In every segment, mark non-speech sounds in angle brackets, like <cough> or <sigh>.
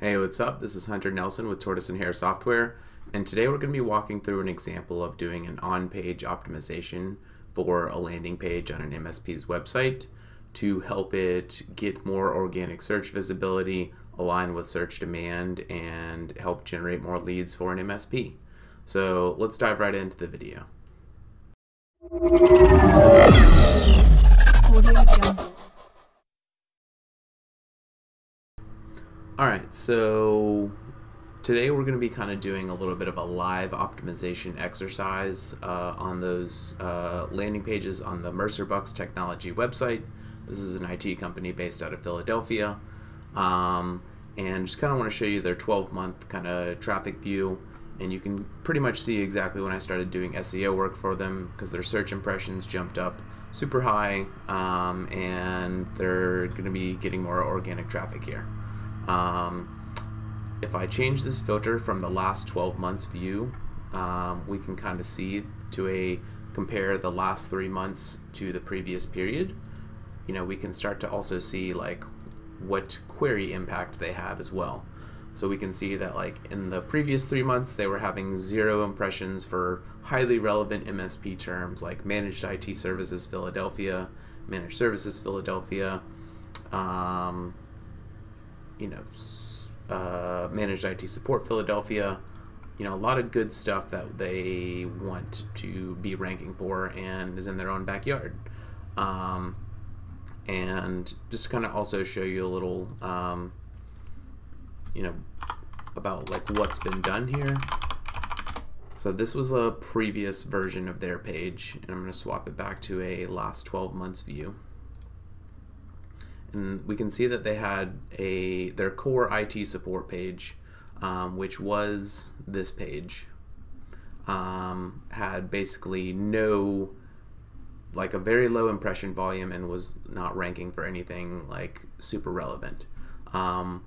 Hey, what's up? This is Hunter Nelson with Tortoise and Hare Software, and today we're going to be walking through an example of doing an on-page optimization for a landing page on an MSP's website to help it get more organic search visibility, align with search demand, and help generate more leads for an MSP. So let's dive right into the video. Alright, so today we're going to be kind of doing a little bit of a live optimization exercise uh, on those uh, landing pages on the Mercer Bucks Technology website. This is an IT company based out of Philadelphia. Um, and just kind of want to show you their 12 month kind of traffic view and you can pretty much see exactly when I started doing SEO work for them because their search impressions jumped up super high um, and they're going to be getting more organic traffic here. Um, if I change this filter from the last 12 months view, um, we can kind of see to a compare the last three months to the previous period. You know, we can start to also see like what query impact they had as well. So we can see that like in the previous three months, they were having zero impressions for highly relevant MSP terms like Managed IT Services Philadelphia, Managed Services Philadelphia, um, you know, uh, managed IT support Philadelphia. You know, a lot of good stuff that they want to be ranking for and is in their own backyard. Um, and just kind of also show you a little, um, you know, about like what's been done here. So this was a previous version of their page, and I'm going to swap it back to a last 12 months view and we can see that they had a their core IT support page, um, which was this page, um, had basically no like a very low impression volume and was not ranking for anything like super relevant. Um,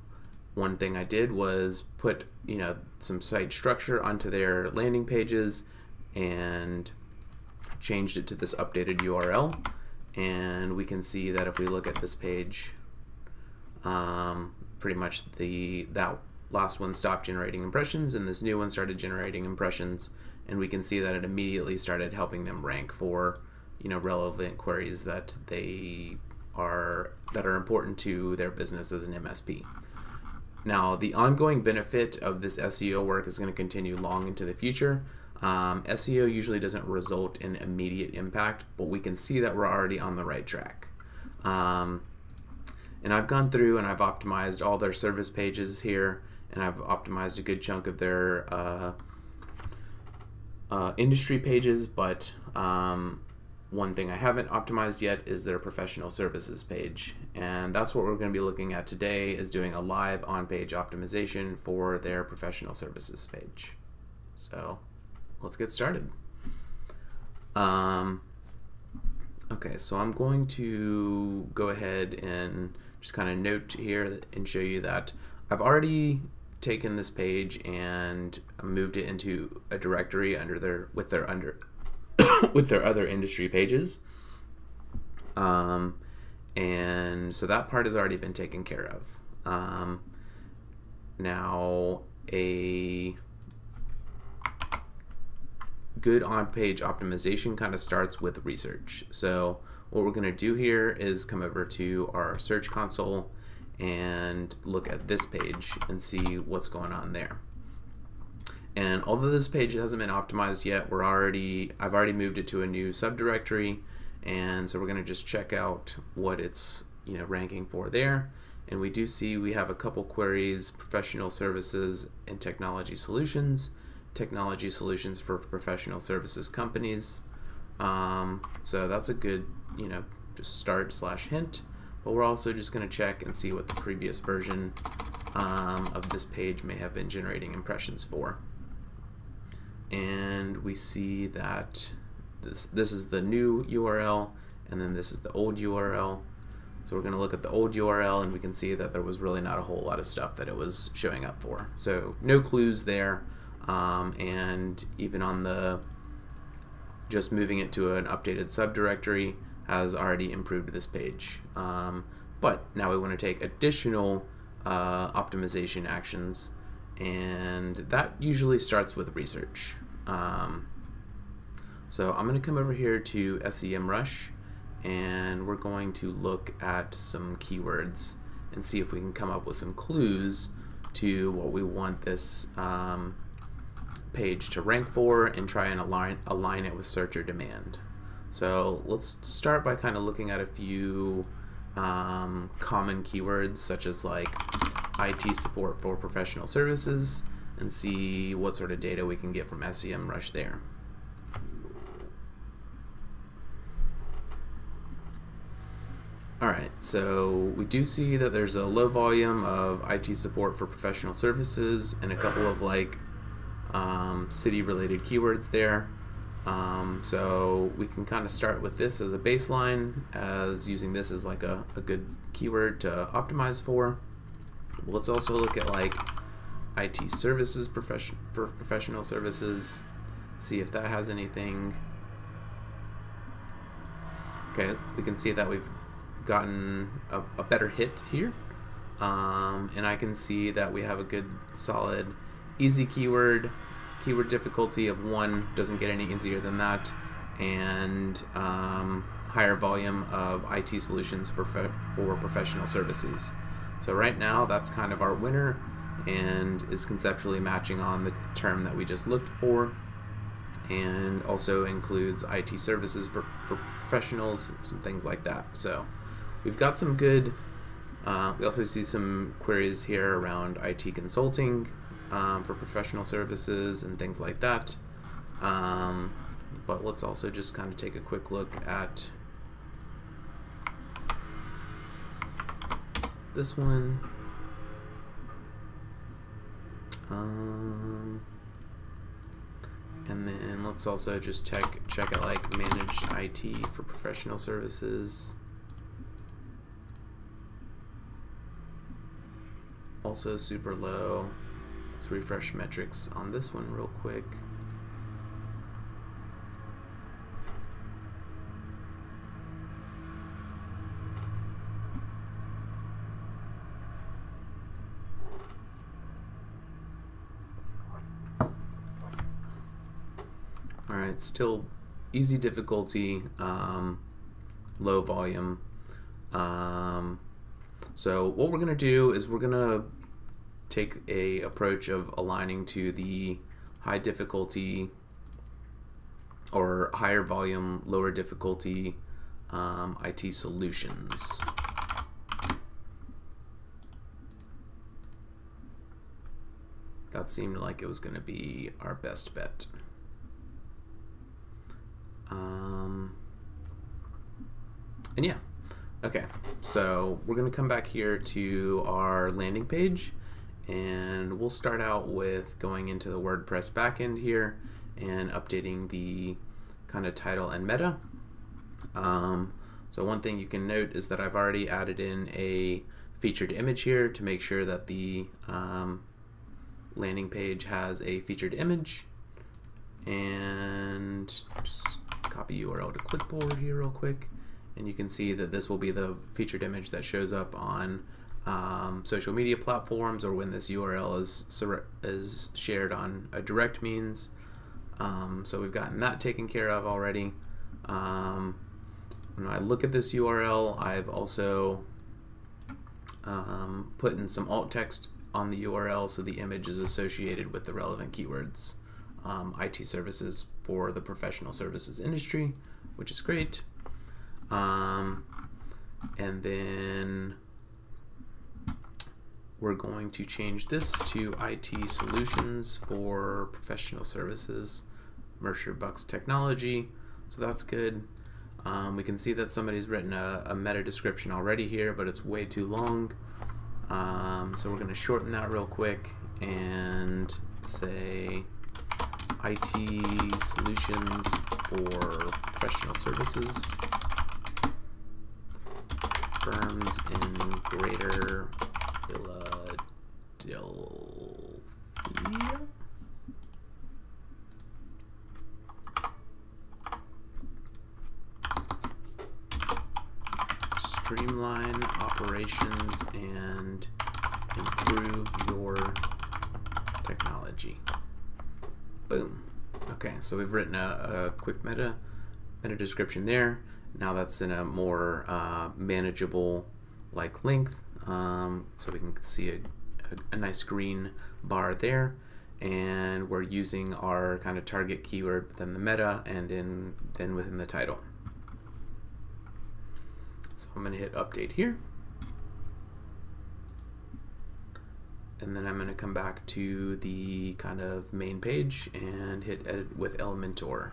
one thing I did was put you know some site structure onto their landing pages and changed it to this updated URL and we can see that if we look at this page um, pretty much the that last one stopped generating impressions and this new one started generating impressions and we can see that it immediately started helping them rank for you know relevant queries that they are that are important to their business as an MSP. Now the ongoing benefit of this SEO work is going to continue long into the future um, SEO usually doesn't result in immediate impact, but we can see that we're already on the right track. Um, and I've gone through and I've optimized all their service pages here, and I've optimized a good chunk of their uh, uh, industry pages, but um, one thing I haven't optimized yet is their professional services page. And that's what we're going to be looking at today is doing a live on-page optimization for their professional services page. So let's get started. Um, okay, so I'm going to go ahead and just kind of note here and show you that I've already taken this page and moved it into a directory under their with their under <coughs> with their other industry pages. Um, and so that part has already been taken care of. Um, now a good on-page optimization kind of starts with research. So what we're going to do here is come over to our search console and look at this page and see what's going on there. And although this page hasn't been optimized yet, we're already I've already moved it to a new subdirectory and so we're going to just check out what it's you know ranking for there and we do see we have a couple queries professional services and technology solutions technology solutions for professional services companies. Um, so that's a good, you know, just start slash hint. But we're also just going to check and see what the previous version um, of this page may have been generating impressions for. And we see that this, this is the new URL and then this is the old URL. So we're going to look at the old URL and we can see that there was really not a whole lot of stuff that it was showing up for. So no clues there um, and even on the just moving it to an updated subdirectory has already improved this page. Um, but now we want to take additional uh, optimization actions, and that usually starts with research. Um, so I'm going to come over here to SEMrush, and we're going to look at some keywords and see if we can come up with some clues to what we want this um, page to rank for and try and align, align it with searcher demand. So let's start by kind of looking at a few um, common keywords such as like IT support for professional services and see what sort of data we can get from SEMrush there. Alright, so we do see that there's a low volume of IT support for professional services and a couple of like um, city related keywords there. Um, so we can kind of start with this as a baseline as using this as like a, a good keyword to optimize for. Let's also look at like IT services profession for professional services, see if that has anything. Okay, we can see that we've gotten a, a better hit here. Um, and I can see that we have a good solid easy keyword, keyword difficulty of one, doesn't get any easier than that, and um, higher volume of IT solutions for, for professional services. So right now that's kind of our winner and is conceptually matching on the term that we just looked for and also includes IT services for, professionals and some things like that. So We've got some good, uh, we also see some queries here around IT consulting um, for professional services and things like that. Um, but let's also just kind of take a quick look at this one. Um, and then let's also just check check out like managed IT for professional services. also super low. Let's refresh metrics on this one real quick. Alright, still easy difficulty, um, low volume. Um, so what we're going to do is we're going to take a approach of aligning to the high difficulty or higher volume, lower difficulty um, IT solutions. That seemed like it was going to be our best bet. Um, and yeah, Okay, so we're going to come back here to our landing page and we'll start out with going into the WordPress backend here and updating the kind of title and meta. Um, so one thing you can note is that I've already added in a featured image here to make sure that the um, landing page has a featured image and just copy URL to clipboard here real quick and you can see that this will be the featured image that shows up on um, social media platforms or when this URL is is shared on a direct means. Um, so we've gotten that taken care of already. Um, when I look at this URL, I've also um, put in some alt text on the URL so the image is associated with the relevant keywords. Um, IT services for the professional services industry, which is great. Um, and then we're going to change this to IT solutions for professional services, Mercer Bucks Technology. So that's good. Um, we can see that somebody's written a, a, meta description already here, but it's way too long. Um, so we're going to shorten that real quick and say IT solutions for professional services firms in Greater Streamline operations and improve your technology. Boom. Okay, so we've written a, a quick meta meta description there. Now that's in a more uh, manageable like length, um, so we can see a, a, nice green bar there and we're using our kind of target keyword within the meta and in then within the title. So I'm going to hit update here. And then I'm going to come back to the kind of main page and hit edit with Elementor.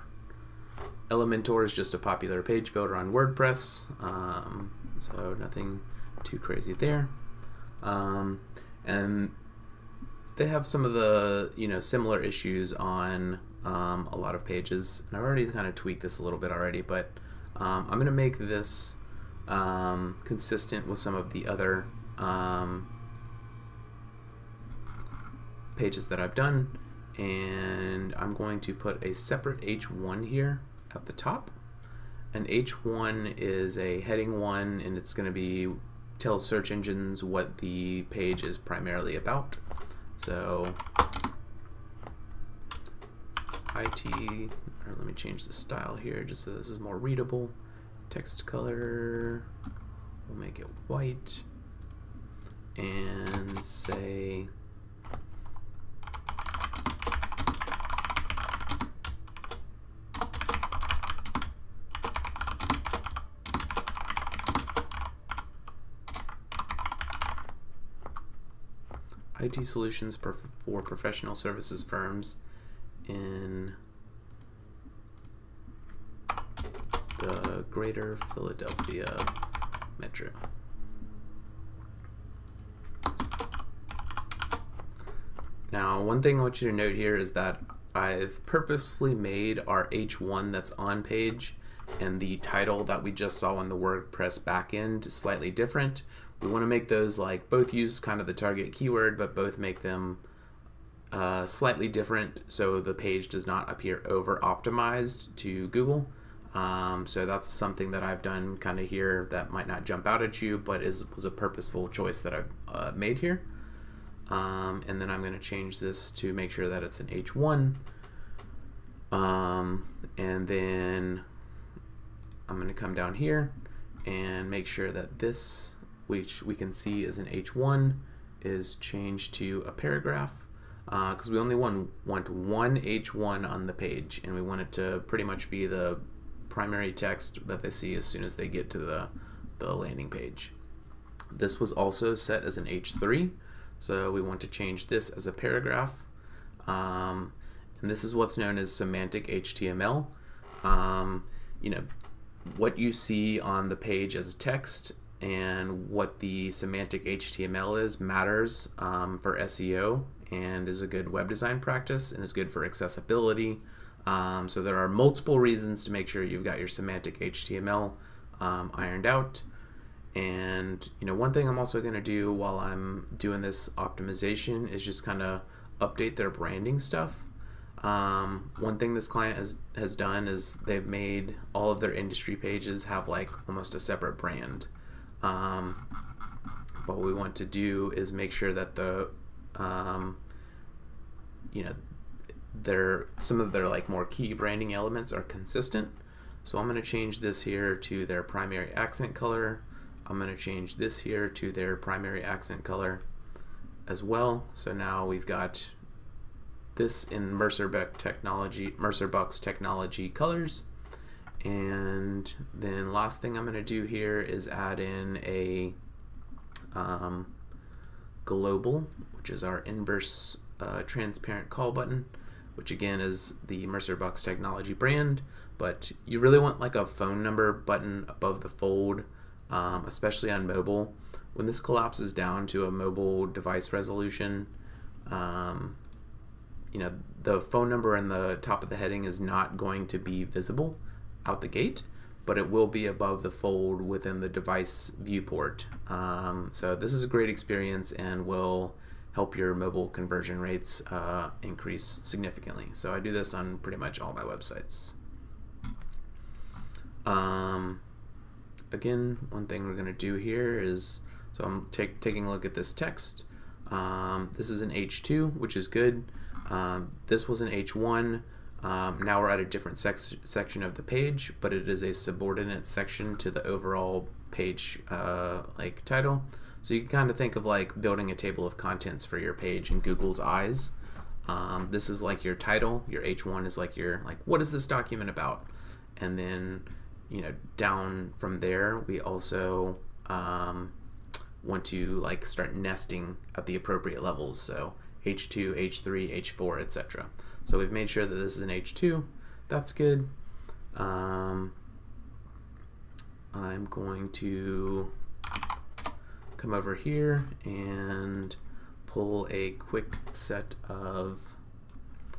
Elementor is just a popular page builder on WordPress, um, so nothing too crazy there. Um, and they have some of the you know similar issues on um, a lot of pages, and I've already kind of tweaked this a little bit already, but um, I'm going to make this um, consistent with some of the other um, pages that I've done, and I'm going to put a separate H1 here at the top. And H1 is a heading one, and it's going to be tell search engines what the page is primarily about. So IT, or let me change the style here just so this is more readable. Text color, we'll make it white and say IT solutions for professional services firms in the greater Philadelphia metro. Now, one thing I want you to note here is that I've purposefully made our H1 that's on page and the title that we just saw on the WordPress backend slightly different. We want to make those like both use kind of the target keyword, but both make them uh, slightly different so the page does not appear over optimized to Google. Um, so that's something that I've done kind of here that might not jump out at you, but is was a purposeful choice that I've uh, made here. Um, and then I'm going to change this to make sure that it's an H1. Um, and then I'm going to come down here and make sure that this which we can see is an H1 is changed to a paragraph because uh, we only want, want one H1 on the page and we want it to pretty much be the primary text that they see as soon as they get to the, the landing page. This was also set as an H3 so we want to change this as a paragraph um, and this is what's known as semantic HTML. Um, you know, what you see on the page as text and what the semantic HTML is matters um, for SEO and is a good web design practice and is good for accessibility. Um, so there are multiple reasons to make sure you've got your semantic HTML um, ironed out. And you know, one thing I'm also going to do while I'm doing this optimization is just kind of update their branding stuff. Um, one thing this client has has done is they've made all of their industry pages have like almost a separate brand. Um, what we want to do is make sure that the, um, you know, their some of their like more key branding elements are consistent. So I'm going to change this here to their primary accent color. I'm going to change this here to their primary accent color as well. So now we've got this in Mercer Buck technology, Mercer Bucks technology colors. And then last thing I'm going to do here is add in a um, global, which is our inverse uh, transparent call button, which again is the Mercer Bucks technology brand. But you really want like a phone number button above the fold, um, especially on mobile. When this collapses down to a mobile device resolution, um, you know, the phone number in the top of the heading is not going to be visible out the gate, but it will be above the fold within the device viewport. Um, so this is a great experience and will help your mobile conversion rates uh, increase significantly. So I do this on pretty much all my websites. Um, again, one thing we're going to do here is, so I'm take, taking a look at this text. Um, this is an H2, which is good. Um, this was an H1. Um, now we're at a different section of the page, but it is a subordinate section to the overall page uh, like title. So you can kind of think of like building a table of contents for your page in Google's eyes. Um, this is like your title. Your H1 is like your like what is this document about? And then you know down from there we also um, want to like start nesting at the appropriate levels. So H2, H3, H4, etc. So we've made sure that this is an H2. That's good. Um, I'm going to come over here and pull a quick set of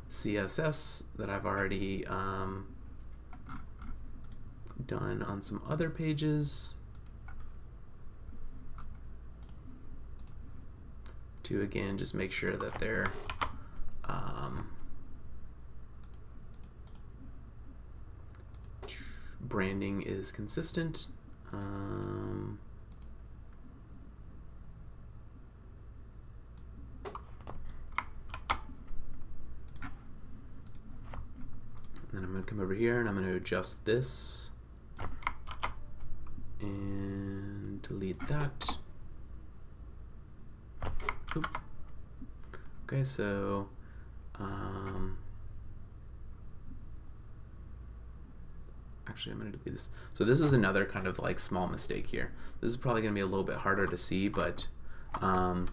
CSS that I've already um, done on some other pages. to again just make sure that their um, branding is consistent. Um, then I'm going to come over here and I'm going to adjust this and delete that. Oop. Okay, so um, actually I'm going to delete this. So this is another kind of like small mistake here. This is probably going to be a little bit harder to see, but um,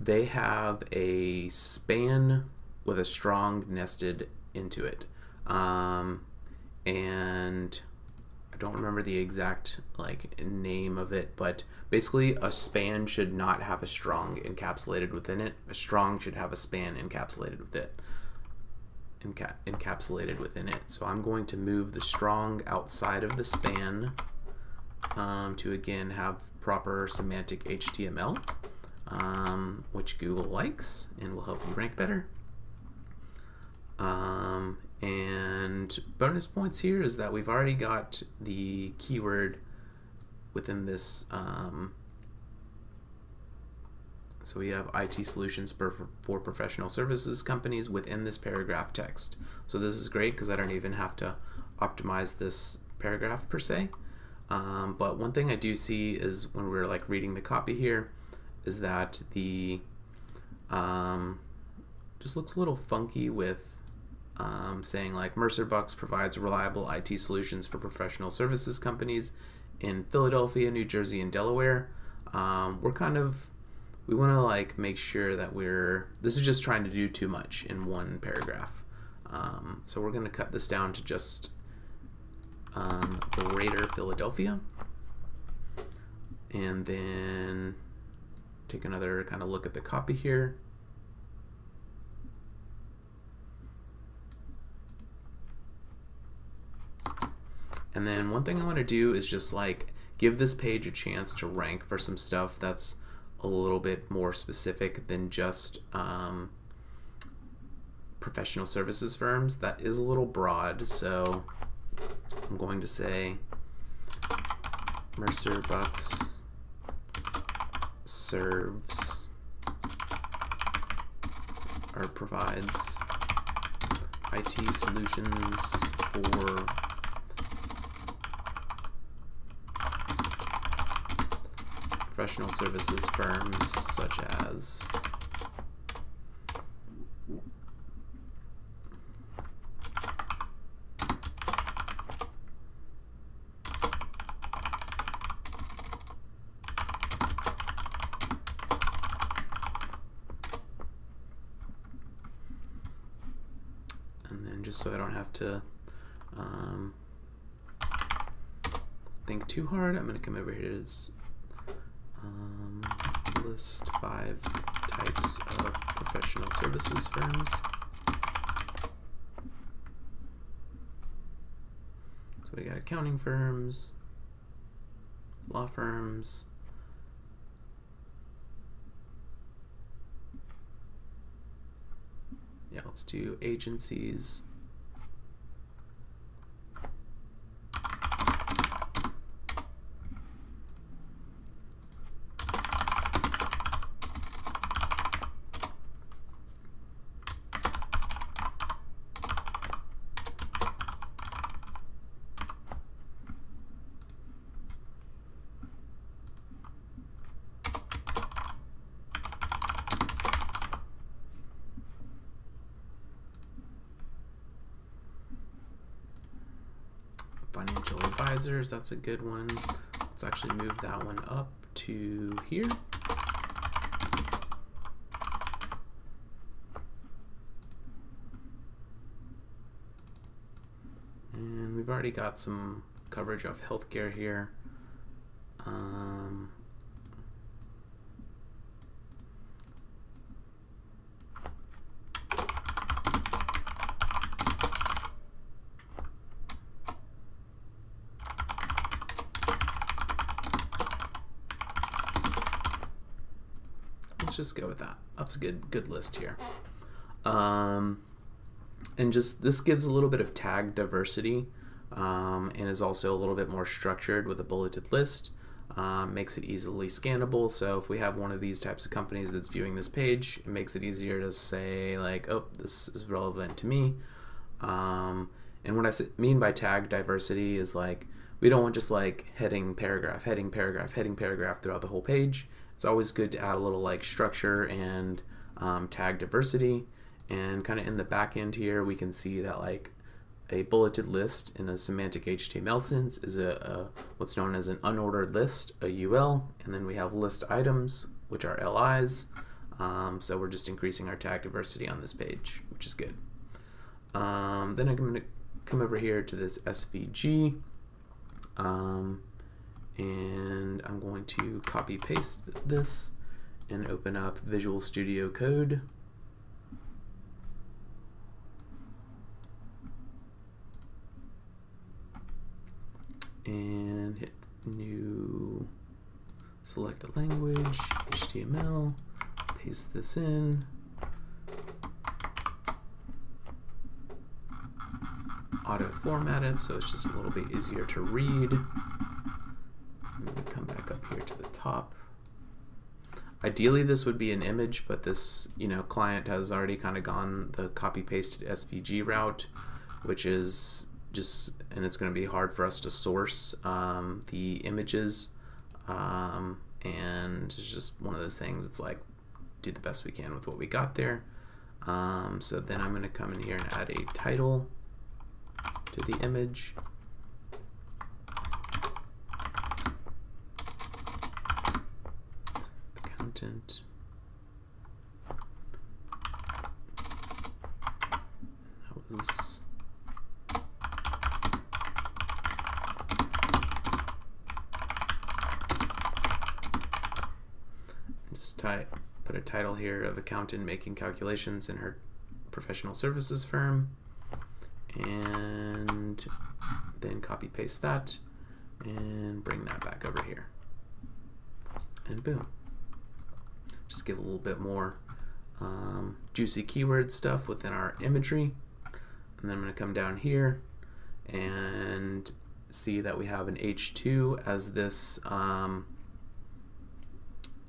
they have a span with a strong nested into it. Um, and I don't remember the exact like name of it, but basically a span should not have a strong encapsulated within it. A strong should have a span encapsulated with it. Enca encapsulated within it. So I'm going to move the strong outside of the span um, to again have proper semantic HTML, um, which Google likes and will help you rank better. Um, and bonus points here is that we've already got the keyword within this. Um, so we have IT solutions for, for professional services companies within this paragraph text. So this is great because I don't even have to optimize this paragraph per se. Um, but one thing I do see is when we're like reading the copy here is that the um, just looks a little funky with um, saying like Mercer Bucks provides reliable IT solutions for professional services companies in Philadelphia, New Jersey, and Delaware. Um, we're kind of we want to like make sure that we're this is just trying to do too much in one paragraph. Um, so we're going to cut this down to just um, Greater Philadelphia, and then take another kind of look at the copy here. And then one thing I want to do is just like give this page a chance to rank for some stuff that's a little bit more specific than just um, professional services firms. That is a little broad, so I'm going to say Mercer Bucks serves or provides IT solutions for professional services firms such as and then just so I don't have to um, think too hard, I'm going to come over here to list five types of professional services firms. So we got accounting firms, law firms, yeah, let's do agencies. That's a good one. Let's actually move that one up to here. And we've already got some coverage of healthcare here. Let's just go with that. That's a good good list here. Um, and just this gives a little bit of tag diversity um, and is also a little bit more structured with a bulleted list. Um, makes it easily scannable. So if we have one of these types of companies that's viewing this page, it makes it easier to say like, oh, this is relevant to me. Um, and what I mean by tag diversity is like we don't want just like heading paragraph, heading paragraph, heading paragraph throughout the whole page. It's always good to add a little like structure and um, tag diversity. And kind of in the back end here, we can see that like a bulleted list in a semantic HTML sense is a, a, what's known as an unordered list, a UL, and then we have list items, which are LIs. Um, so we're just increasing our tag diversity on this page, which is good. Um, then I'm going to come over here to this SVG, um, and I'm going to copy paste this and open up Visual Studio Code. and hit new select a language HTML paste this in auto formatted so it's just a little bit easier to read come back up here to the top. Ideally this would be an image but this you know client has already kind of gone the copy pasted SVG route which is just and it's going to be hard for us to source um, the images. Um, and it's just one of those things it's like do the best we can with what we got there. Um, so then I'm going to come in here and add a title to the image accountant that was put a title here of accountant making calculations in her professional services firm. And then copy paste that and bring that back over here. And boom just give a little bit more um, juicy keyword stuff within our imagery and then I'm going to come down here and see that we have an H2 as this um,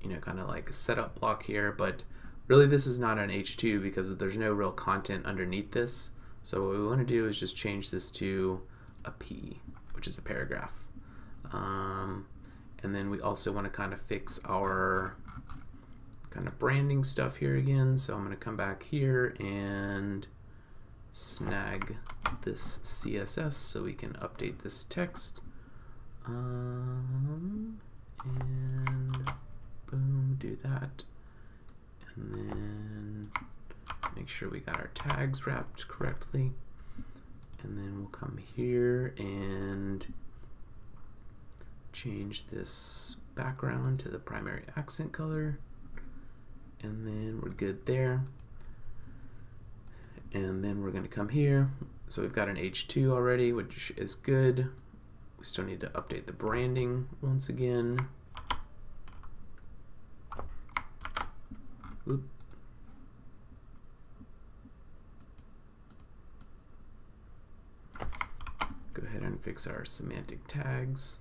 you know, kind of like a setup block here, but really this is not an H2 because there's no real content underneath this. So what we want to do is just change this to a P, which is a paragraph. Um, and then we also want to kind of fix our kind of branding stuff here again. So I'm going to come back here and snag this CSS so we can update this text. Um, and boom, do that. And then make sure we got our tags wrapped correctly. And then we'll come here and change this background to the primary accent color. And then we're good there. And then we're going to come here. So we've got an H2 already, which is good. We still need to update the branding once again. Oop. Go ahead and fix our semantic tags.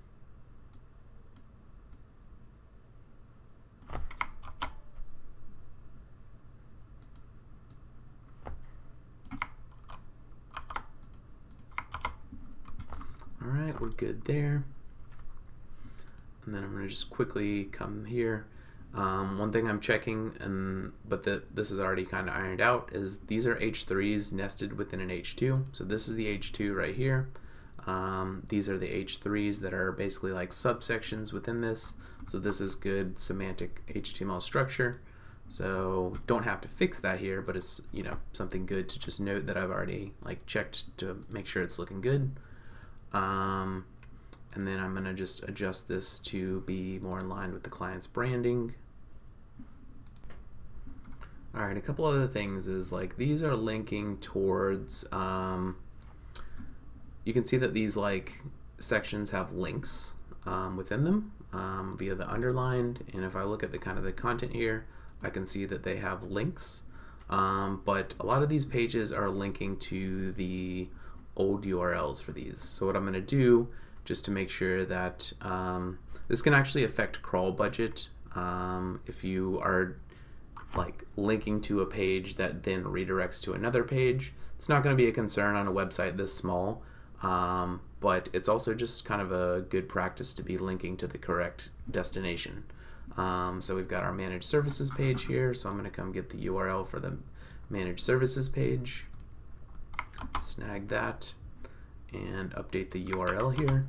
All right, we're good there. And then I'm going to just quickly come here um, one thing I'm checking, and but the, this is already kind of ironed out, is these are H3s nested within an H2. So this is the H2 right here. Um, these are the H3s that are basically like subsections within this. So this is good semantic HTML structure. So don't have to fix that here, but it's you know something good to just note that I've already like checked to make sure it's looking good. Um, and then I'm gonna just adjust this to be more in line with the client's branding. All right, a couple other things is like these are linking towards. Um, you can see that these like sections have links um, within them um, via the underlined, and if I look at the kind of the content here, I can see that they have links. Um, but a lot of these pages are linking to the old URLs for these. So what I'm going to do, just to make sure that um, this can actually affect crawl budget um, if you are like linking to a page that then redirects to another page. It's not going to be a concern on a website this small, um, but it's also just kind of a good practice to be linking to the correct destination. Um, so we've got our managed services page here, so I'm going to come get the URL for the managed services page, snag that, and update the URL here.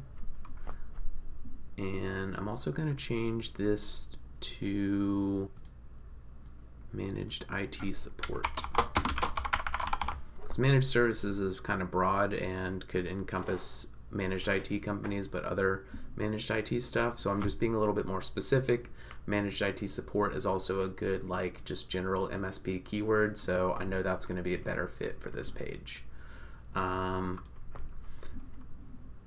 Also going to change this to managed IT support. Because managed services is kind of broad and could encompass managed IT companies, but other managed IT stuff. So I'm just being a little bit more specific. Managed IT support is also a good, like, just general MSP keyword. So I know that's going to be a better fit for this page. Um,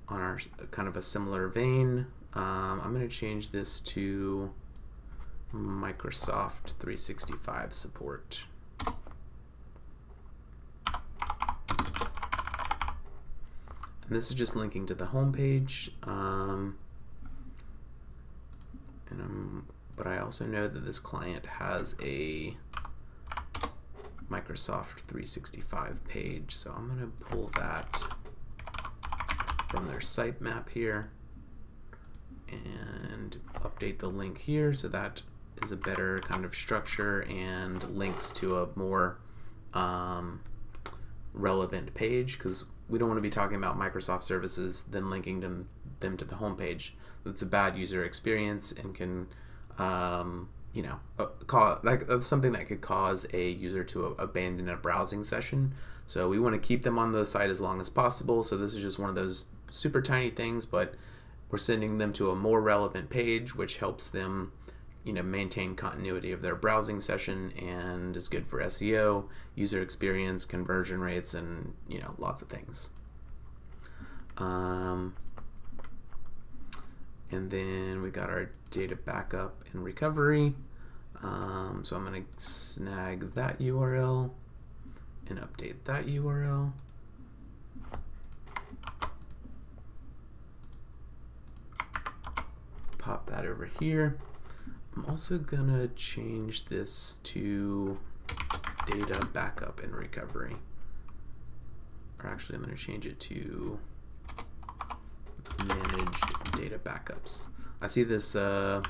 on our kind of a similar vein, um, I'm going to change this to Microsoft 365 support. And this is just linking to the home page. Um, and I'm, but I also know that this client has a Microsoft 365 page, so I'm going to pull that from their sitemap here and update the link here so that is a better kind of structure and links to a more um, relevant page because we don't want to be talking about Microsoft services then linking them, them to the home page. That's a bad user experience and can, um, you know, uh, cause, like, that's something that could cause a user to abandon a browsing session. So we want to keep them on the site as long as possible. So this is just one of those super tiny things, but we're sending them to a more relevant page, which helps them you know maintain continuity of their browsing session and is good for SEO, user experience, conversion rates, and you know lots of things. Um, and then we got our data backup and recovery. Um, so I'm going to snag that URL and update that URL. Pop that over here. I'm also gonna change this to data backup and recovery. Or actually, I'm gonna change it to managed data backups. I see this uh,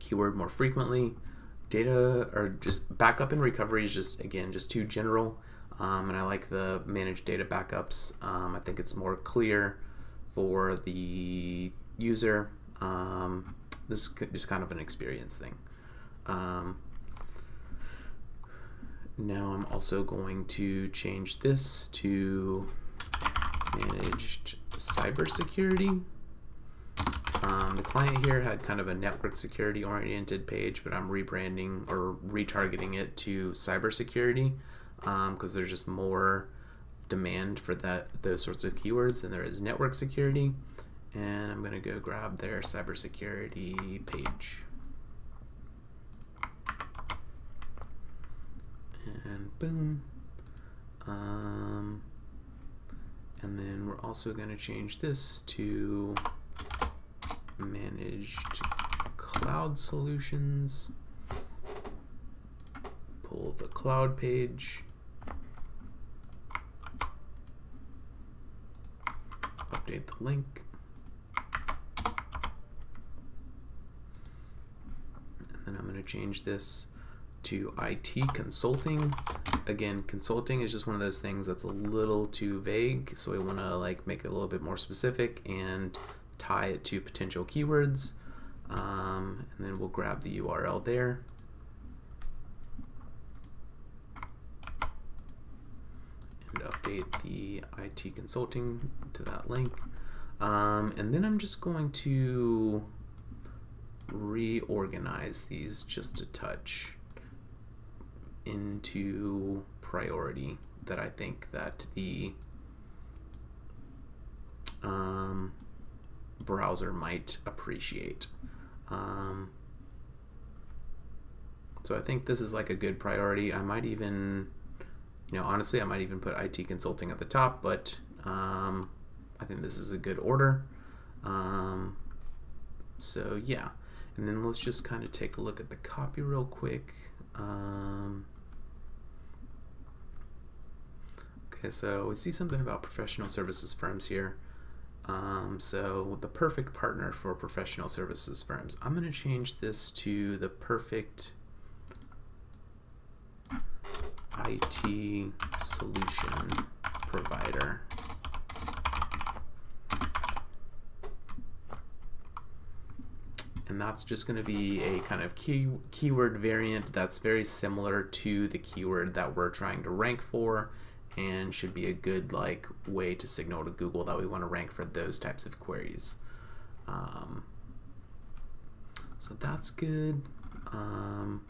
keyword more frequently. Data or just backup and recovery is just again just too general, um, and I like the managed data backups. Um, I think it's more clear for the user. Um, this is just kind of an experience thing. Um, now I'm also going to change this to managed cybersecurity. Um, the client here had kind of a network security oriented page, but I'm rebranding or retargeting it to cybersecurity because um, there's just more demand for that those sorts of keywords than there is network security and I'm going to go grab their cybersecurity page. And boom. Um, and then we're also going to change this to managed cloud solutions. Pull the cloud page. Update the link. Change this to IT consulting. Again, consulting is just one of those things that's a little too vague, so we want to like make it a little bit more specific and tie it to potential keywords. Um, and then we'll grab the URL there. And update the IT consulting to that link. Um, and then I'm just going to reorganize these just a touch into priority that I think that the um, browser might appreciate. Um, so I think this is like a good priority. I might even, you know, honestly, I might even put IT consulting at the top, but um, I think this is a good order. Um, so yeah, and then let's just kind of take a look at the copy real quick. Um, okay, so we see something about professional services firms here. Um, so the perfect partner for professional services firms. I'm going to change this to the perfect IT solution provider. And that's just going to be a kind of key keyword variant that's very similar to the keyword that we're trying to rank for and should be a good like way to signal to Google that we want to rank for those types of queries. Um, so that's good. Um,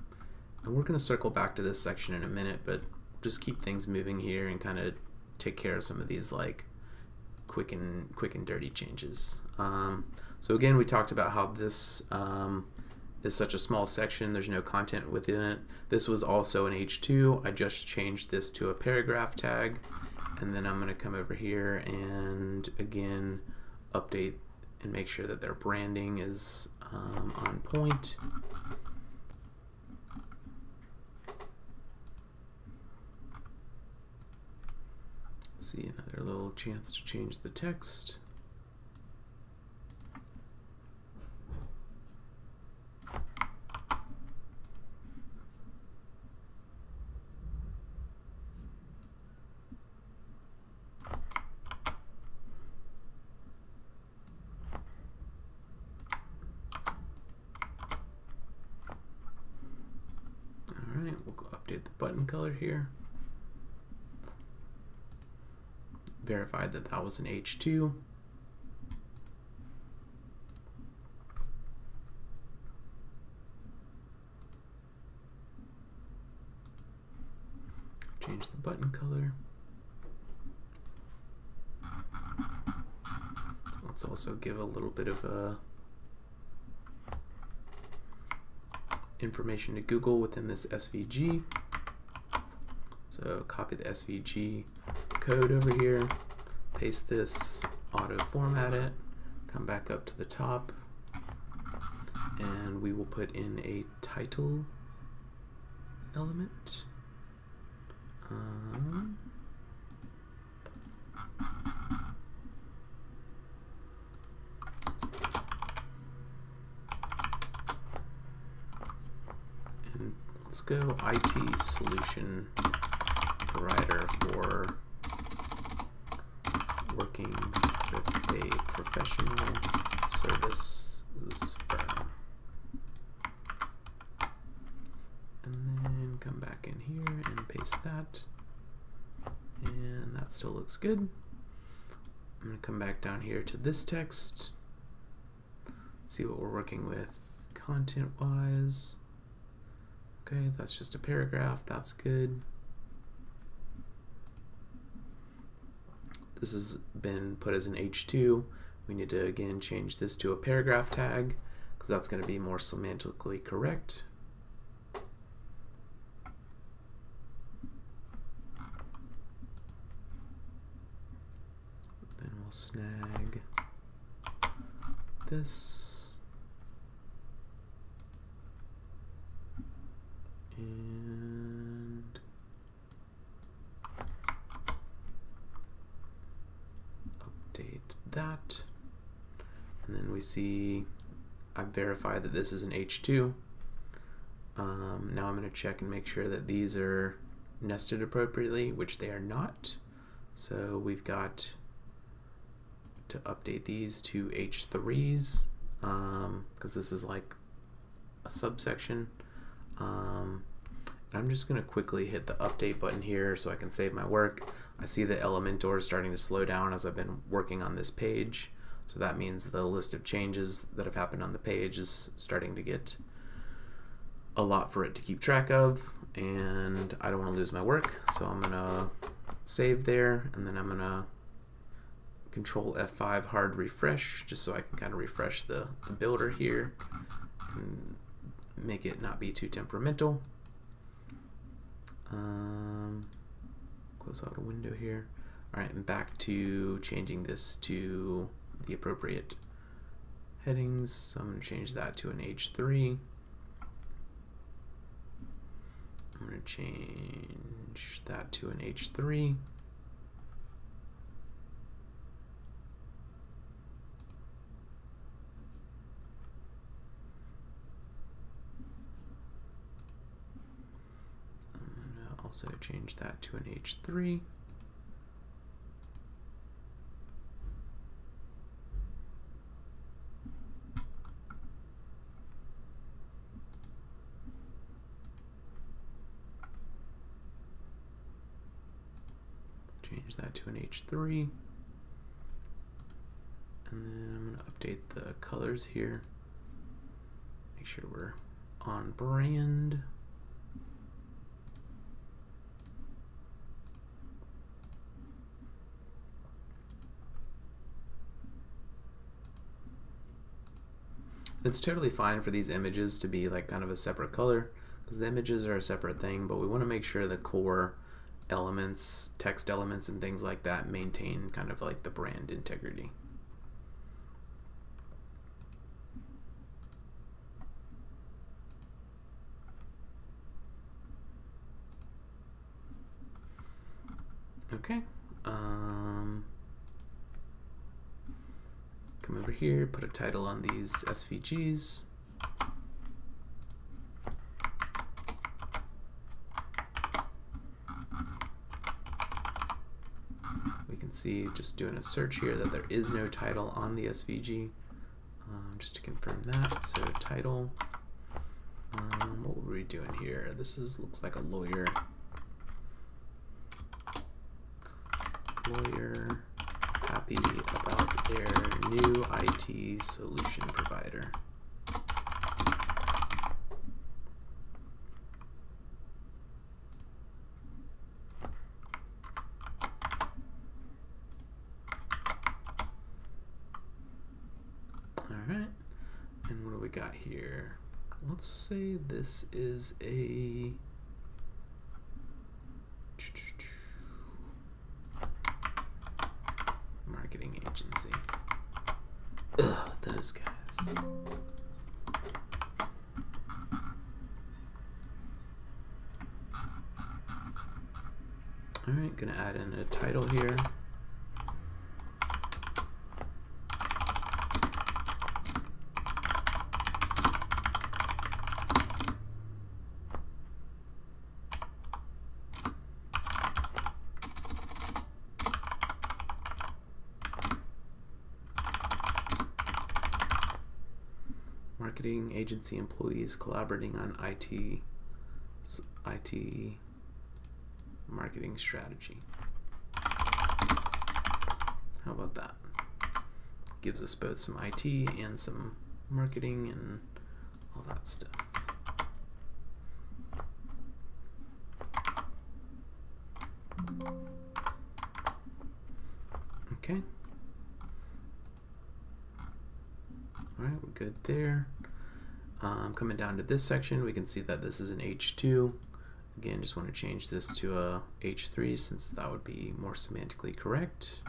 and we're going to circle back to this section in a minute, but just keep things moving here and kind of take care of some of these like quick and quick and dirty changes. Um, so again, we talked about how this um, is such a small section, there's no content within it. This was also an H2. I just changed this to a paragraph tag. And then I'm going to come over here and again update and make sure that their branding is um, on point. See another little chance to change the text. button color here. That that was an H2. Change the button color. Let's also give a little bit of a information to Google within this SVG. So copy the SVG code over here, paste this, auto format it, come back up to the top, and we will put in a title element. Um, and let's go IT solution provider for working with a professional services firm. And then come back in here and paste that. And that still looks good. I'm going to come back down here to this text, see what we're working with content wise. Okay, that's just a paragraph, that's good. This has been put as an H2. We need to again change this to a paragraph tag because that's going to be more semantically correct. Then we'll snag this. that. And then we see I've verified that this is an H2. Um, now I'm going to check and make sure that these are nested appropriately, which they are not. So we've got to update these to H3s because um, this is like a subsection. Um, I'm just going to quickly hit the update button here so I can save my work. I see the Elementor is starting to slow down as I've been working on this page. So that means the list of changes that have happened on the page is starting to get a lot for it to keep track of and I don't want to lose my work so I'm gonna save there and then I'm gonna control F5 hard refresh just so I can kind of refresh the, the builder here and make it not be too temperamental. Um, close out a window here. Alright and back to changing this to the appropriate headings so I'm going to change that to an H3 I'm going to change that to an H3. I'm going to also change that to an H3. change that H3. And then I'm going to update the colors here. Make sure we're on brand. It's totally fine for these images to be like kind of a separate color because the images are a separate thing, but we want to make sure the core elements, text elements, and things like that maintain kind of like the brand integrity. Okay. Um, come over here, put a title on these SVGs. See just doing a search here that there is no title on the SVG. Um, just to confirm that, so title. Um, what were we doing here? This is looks like a lawyer. Lawyer happy about their new IT solution provider. let's say this is a marketing agency. Ugh, those guys. All right, gonna add in a title here. marketing agency employees collaborating on IT IT marketing strategy. How about that? Gives us both some IT and some marketing and all that stuff. Okay. All right, we're good there. Um, coming down to this section, we can see that this is an H2. Again, just want to change this to a H3 since that would be more semantically correct.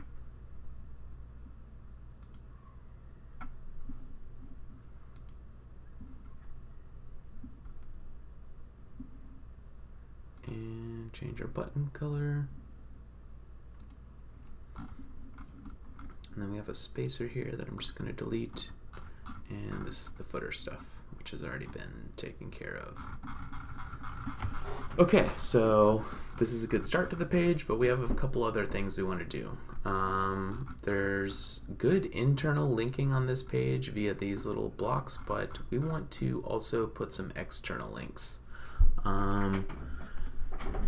And change our button color. And then we have a spacer here that I'm just going to delete. And this is the footer stuff which has already been taken care of. Okay, so this is a good start to the page, but we have a couple other things we want to do. Um, there's good internal linking on this page via these little blocks, but we want to also put some external links um,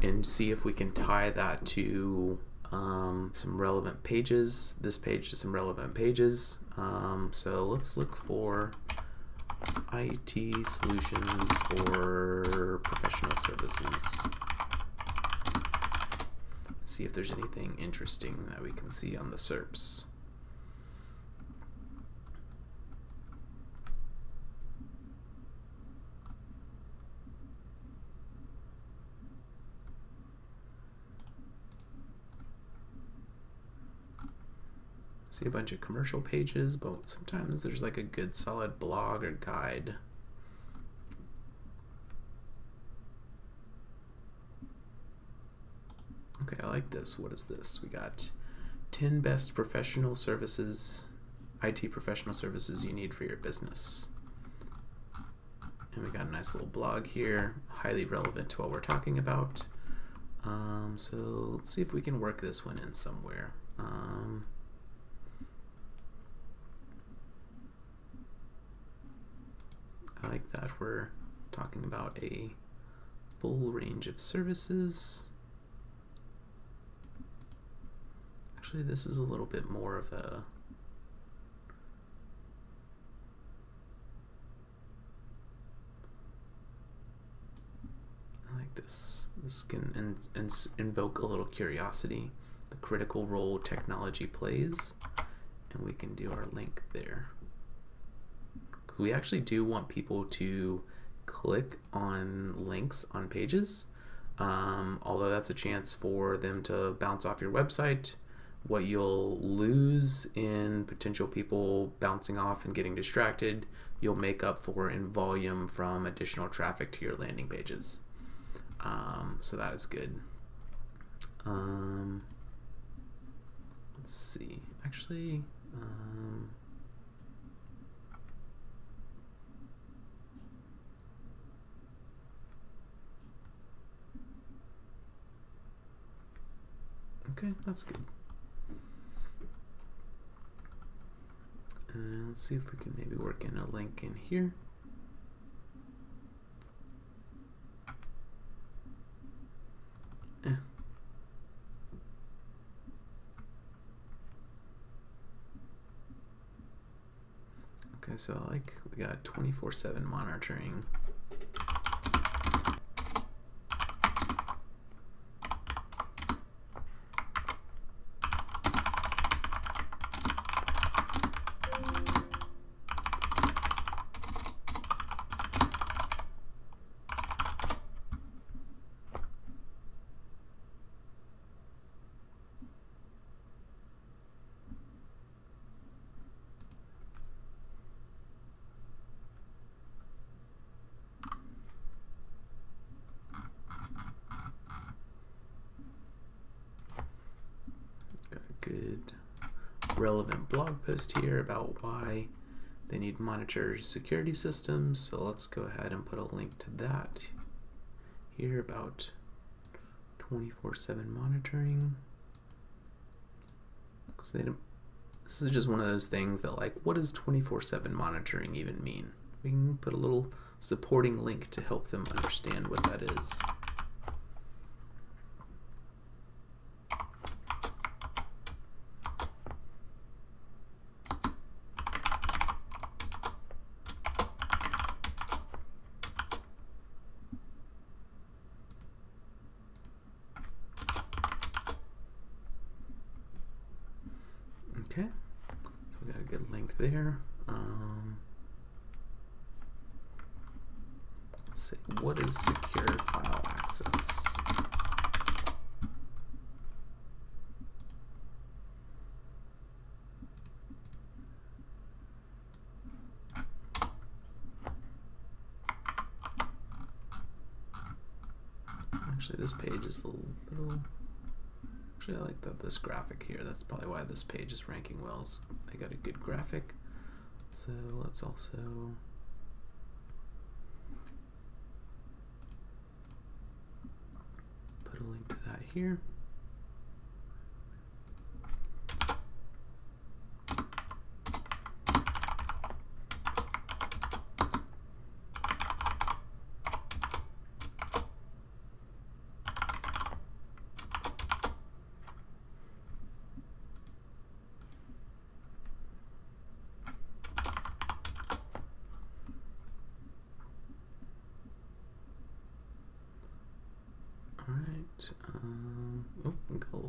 and see if we can tie that to um, some relevant pages, this page to some relevant pages. Um, so let's look for IT solutions for professional services. Let's see if there's anything interesting that we can see on the SERPs. See a bunch of commercial pages, but sometimes there's like a good solid blog or guide. Okay, I like this. What is this? We got 10 best professional services, IT professional services you need for your business. And we got a nice little blog here, highly relevant to what we're talking about. Um, so let's see if we can work this one in somewhere. Um, like that we're talking about a full range of services. Actually, this is a little bit more of a I like this. This can in, in, invoke a little curiosity, the critical role technology plays, and we can do our link there we actually do want people to click on links on pages. Um, although that's a chance for them to bounce off your website. What you'll lose in potential people bouncing off and getting distracted, you'll make up for in volume from additional traffic to your landing pages. Um, so that is good. Um, let's see. Actually, um, Okay, that's good. Uh, let's see if we can maybe work in a link in here. Eh. Okay, so like we got 24-7 monitoring. Relevant blog post here about why they need monitor security systems. So let's go ahead and put a link to that here about 24-7 monitoring. Because they don't, this is just one of those things that like, what does 24-7 monitoring even mean? We can put a little supporting link to help them understand what that is. page is a little. Actually, I like that this graphic here. That's probably why this page is ranking well. I got a good graphic. So let's also. Put a link to that here.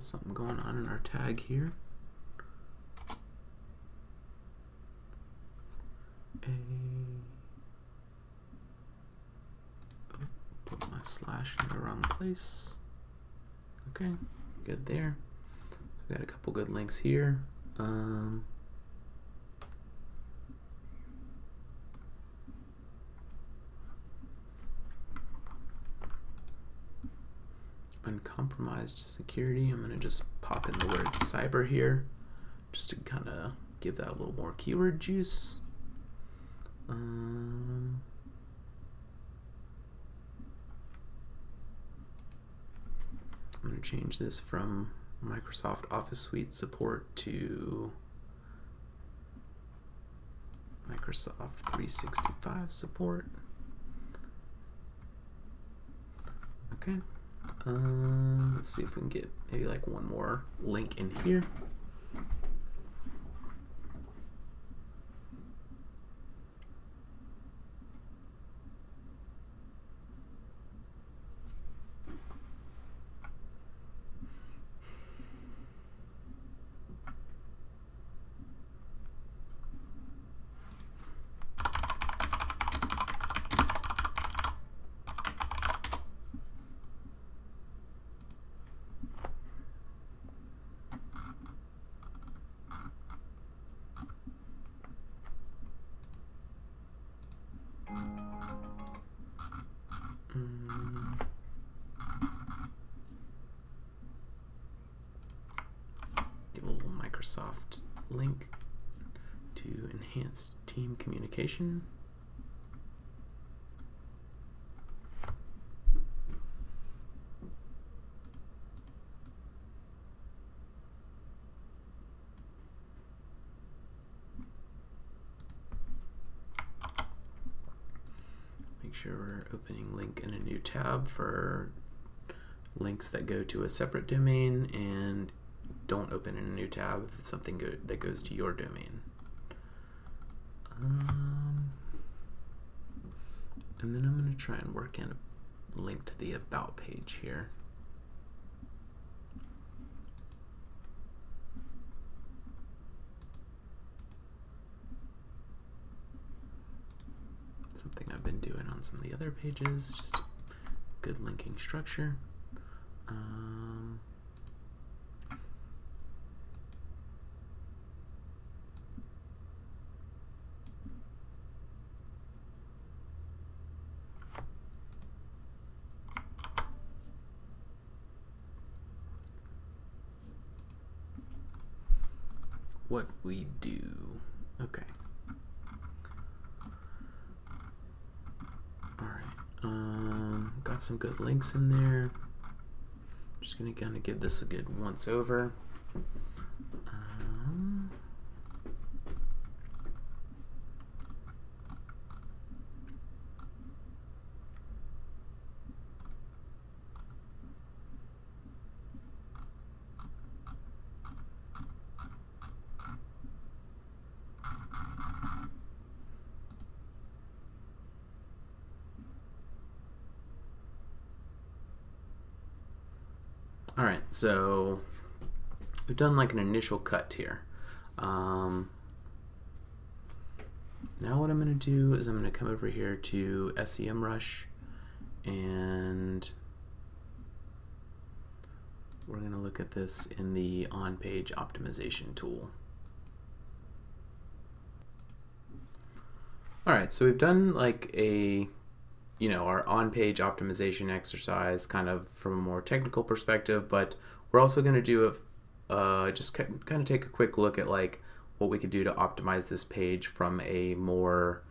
Something going on in our tag here. A, oh, put my slash in the wrong place. Okay, good there. So we got a couple good links here. Um, uncompromised security. I'm going to just pop in the word cyber here just to kind of give that a little more keyword juice. Um, I'm going to change this from Microsoft Office Suite support to Microsoft 365 support. Okay. Um, let's see if we can get maybe like one more link in here. Mm. Give a little Microsoft link to enhance team communication. Make sure we're opening link in a new tab for links that go to a separate domain and don't open in a new tab if it's something that goes to your domain. Um, and then I'm going to try and work in a link to the About page here. something I've been doing on some of the other pages, just good linking structure. Um, what we do. Okay. Alright, um, some good links in there. Just gonna kind of give this a good once over. All right, so we've done like an initial cut here. Um, now what I'm going to do is I'm going to come over here to SEMrush and we're going to look at this in the on-page optimization tool. All right, so we've done like a you know our on-page optimization exercise kind of from a more technical perspective but we're also going to do a uh, just kind of take a quick look at like what we could do to optimize this page from a more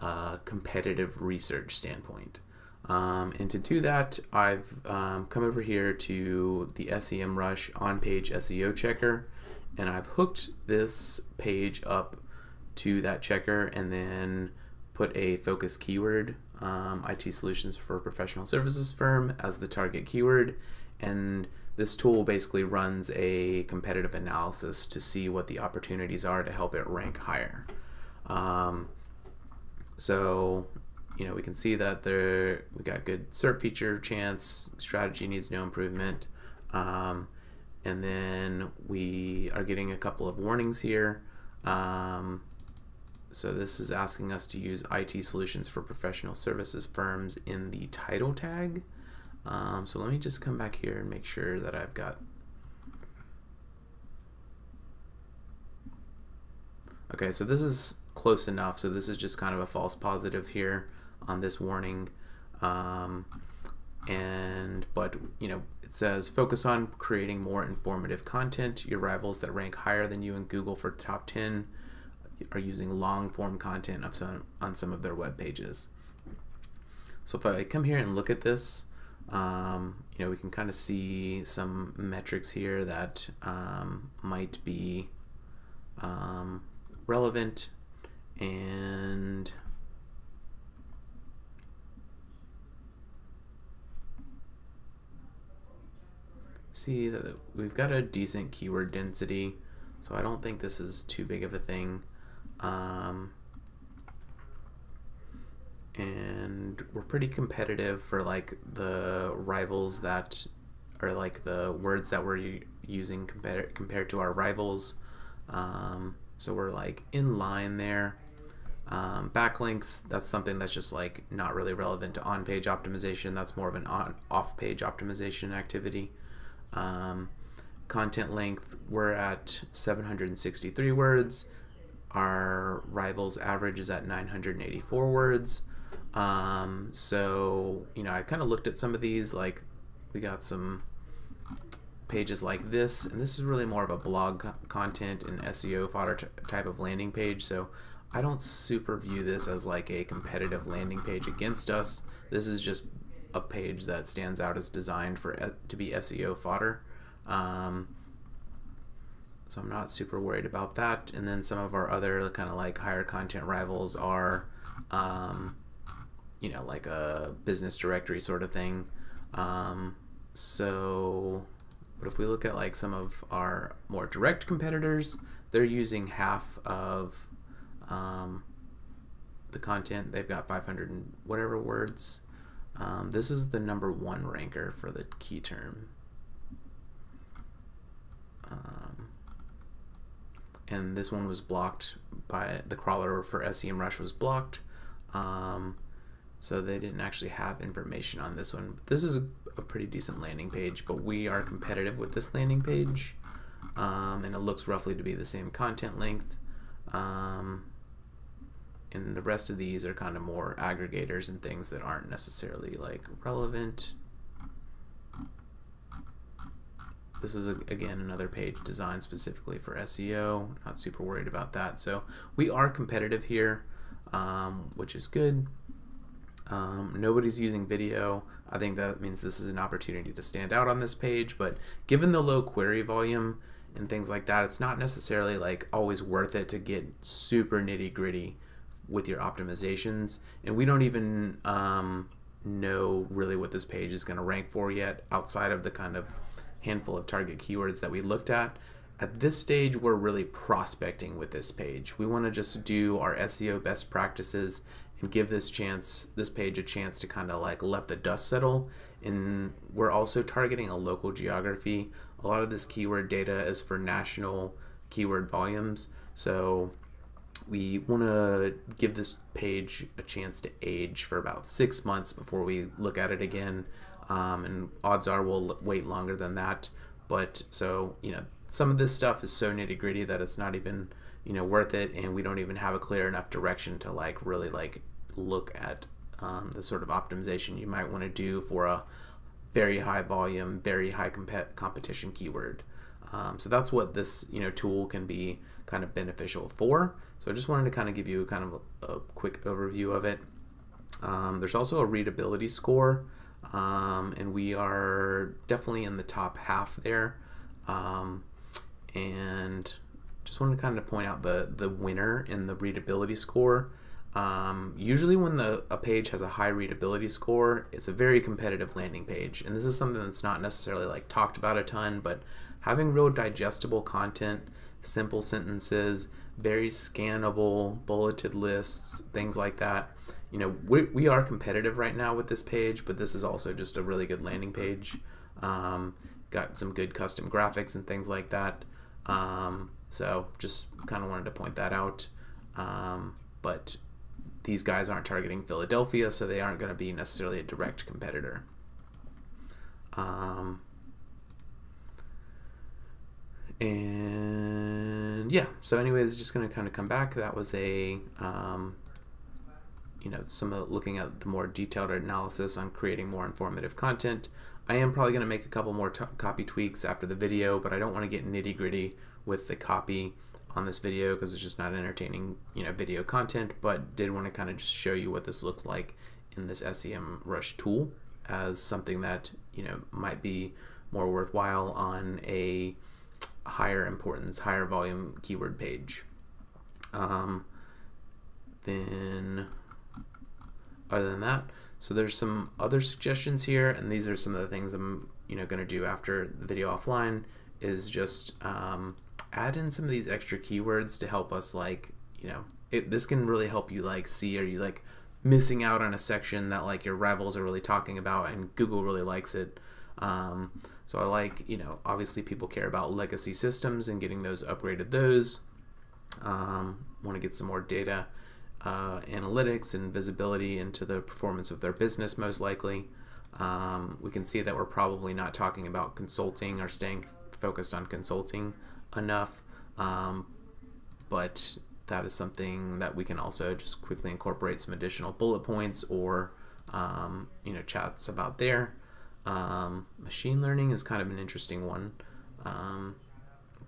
uh, competitive research standpoint. Um, and to do that, I've um, come over here to the SEMrush on-page SEO checker, and I've hooked this page up to that checker and then put a focus keyword, um, IT solutions for professional services firm as the target keyword. And this tool basically runs a competitive analysis to see what the opportunities are to help it rank higher. Um, so you know, we can see that there we got good SERP feature chance, strategy needs no improvement. Um, and then we are getting a couple of warnings here. Um, so this is asking us to use IT solutions for professional services firms in the title tag. Um, so let me just come back here and make sure that I've got Okay, so this is close enough. So this is just kind of a false positive here on this warning. Um, and but you know it says focus on creating more informative content. Your rivals that rank higher than you in Google for top 10 are using long form content of some on some of their web pages. So if I come here and look at this, um, you know we can kind of see some metrics here that um, might be um, relevant and see that we've got a decent keyword density, so I don't think this is too big of a thing. Um, and we're pretty competitive for like the rivals that are like the words that we're using compared compared to our rivals. Um, so we're like in line there. Um, backlinks, that's something that's just like not really relevant to on-page optimization. That's more of an on off-page optimization activity. Um, content length, we're at 763 words. Our rivals average is at 984 words. Um, so, you know, I kind of looked at some of these, like we got some pages like this, and this is really more of a blog content and SEO fodder type of landing page. So I don't super view this as like a competitive landing page against us. This is just a page that stands out as designed for to be SEO fodder. Um, so I'm not super worried about that. And then some of our other kind of like higher content rivals are, um, you know, like a business directory sort of thing. Um, so, but if we look at like some of our more direct competitors, they're using half of um, the content. They've got 500 and whatever words. Um, this is the number one ranker for the key term. And this one was blocked by the crawler for SEMrush was blocked. Um, so they didn't actually have information on this one. This is a, a, pretty decent landing page, but we are competitive with this landing page. Um, and it looks roughly to be the same content length. Um, and the rest of these are kind of more aggregators and things that aren't necessarily like relevant. This is a, again another page designed specifically for SEO. Not super worried about that. So we are competitive here, um, which is good. Um, nobody's using video. I think that means this is an opportunity to stand out on this page. But given the low query volume and things like that, it's not necessarily like always worth it to get super nitty gritty with your optimizations. And we don't even um, know really what this page is going to rank for yet outside of the kind of handful of target keywords that we looked at. At this stage, we're really prospecting with this page. We want to just do our SEO best practices and give this chance, this page a chance to kind of like let the dust settle. And we're also targeting a local geography. A lot of this keyword data is for national keyword volumes. So we want to give this page a chance to age for about six months before we look at it again. Um, and odds are we'll wait longer than that. But so, you know, some of this stuff is so nitty gritty that it's not even, you know, worth it. And we don't even have a clear enough direction to like really like look at um, the sort of optimization you might want to do for a very high volume, very high comp- competition keyword. Um, so that's what this, you know, tool can be kind of beneficial for. So I just wanted to kind of give you kind of a, a quick overview of it. Um, there's also a readability score, um, and we are definitely in the top half there. Um, and just wanted to kind of point out the the winner in the readability score. Um, usually, when the a page has a high readability score, it's a very competitive landing page, and this is something that's not necessarily like talked about a ton, but having real digestible content, simple sentences, very scannable, bulleted lists, things like that. You know, we, we are competitive right now with this page, but this is also just a really good landing page. Um, got some good custom graphics and things like that. Um, so just kind of wanted to point that out. Um, but these guys aren't targeting Philadelphia, so they aren't going to be necessarily a direct competitor. Um, and yeah, so anyways, just going to kind of come back. That was a, um, you know, some of looking at the more detailed analysis on creating more informative content. I am probably going to make a couple more copy tweaks after the video, but I don't want to get nitty gritty with the copy on this video because it's just not entertaining, you know, video content, but did want to kind of just show you what this looks like in this SEMrush tool as something that, you know, might be more worthwhile on a higher importance, higher volume keyword page. Um, then, other than that, so there's some other suggestions here, and these are some of the things I'm, you know, going to do after the video offline. Is just um, add in some of these extra keywords to help us like you know it, this can really help you like see are you like missing out on a section that like your rivals are really talking about and google really likes it um, so i like you know obviously people care about legacy systems and getting those upgraded those um, want to get some more data uh, analytics and visibility into the performance of their business most likely um, we can see that we're probably not talking about consulting or staying focused on consulting enough. Um, but that is something that we can also just quickly incorporate some additional bullet points or um, you know chats about there. Um, machine learning is kind of an interesting one, um,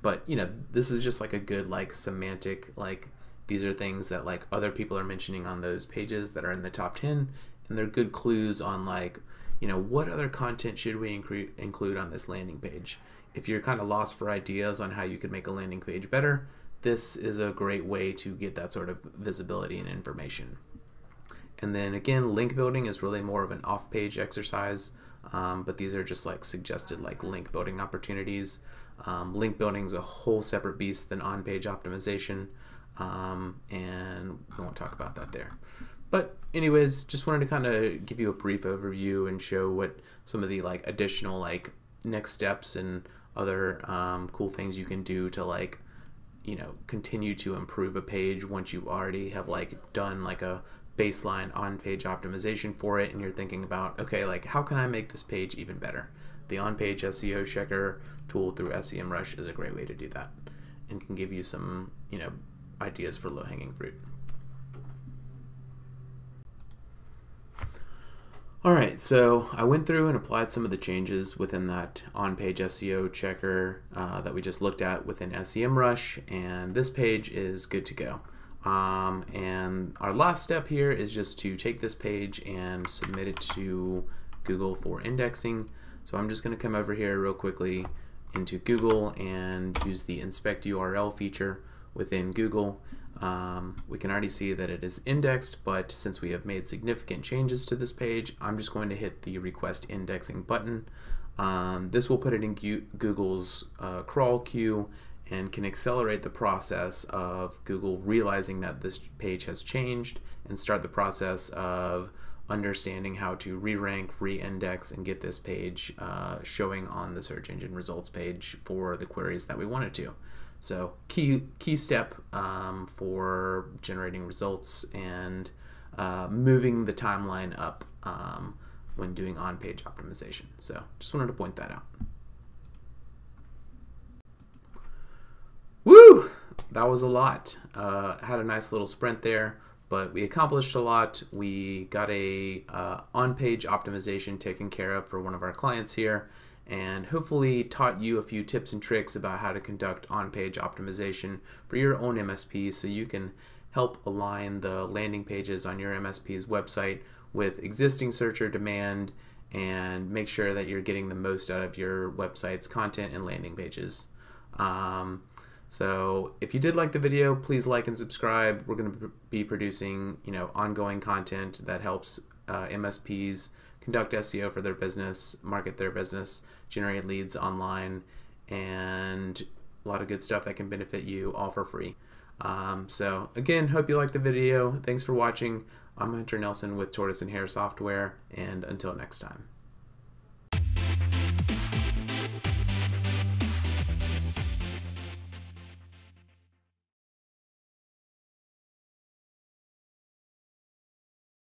but you know this is just like a good like semantic like these are things that like other people are mentioning on those pages that are in the top 10 and they're good clues on like you know what other content should we include on this landing page if you're kind of lost for ideas on how you could make a landing page better, this is a great way to get that sort of visibility and information. And then again, link building is really more of an off-page exercise, um, but these are just like suggested like link building opportunities. Um, link building is a whole separate beast than on-page optimization, um, and we won't talk about that there. But anyways, just wanted to kind of give you a brief overview and show what some of the like additional like next steps and other um, cool things you can do to like you know continue to improve a page once you already have like done like a baseline on page optimization for it and you're thinking about okay like how can i make this page even better the on page seo checker tool through semrush is a great way to do that and can give you some you know ideas for low hanging fruit All right, so I went through and applied some of the changes within that on-page SEO checker uh, that we just looked at within SEMrush, and this page is good to go. Um, and our last step here is just to take this page and submit it to Google for indexing. So I'm just going to come over here real quickly into Google and use the inspect URL feature within Google um, we can already see that it is indexed, but since we have made significant changes to this page, I'm just going to hit the request indexing button. Um, this will put it in Google's uh, crawl queue and can accelerate the process of Google realizing that this page has changed and start the process of understanding how to re-rank, re-index, and get this page uh, showing on the search engine results page for the queries that we want it to. So key key step um, for generating results and uh, moving the timeline up um, when doing on-page optimization. So just wanted to point that out. Woo! That was a lot. Uh, had a nice little sprint there, but we accomplished a lot. We got a uh, on-page optimization taken care of for one of our clients here and hopefully taught you a few tips and tricks about how to conduct on-page optimization for your own MSP so you can help align the landing pages on your MSP's website with existing searcher demand and make sure that you're getting the most out of your website's content and landing pages. Um, so if you did like the video, please like and subscribe. We're going to be producing, you know, ongoing content that helps uh, MSPs conduct SEO for their business, market their business, generate leads online, and a lot of good stuff that can benefit you all for free. Um, so again, hope you liked the video. Thanks for watching. I'm Hunter Nelson with Tortoise and Hare Software, and until next time.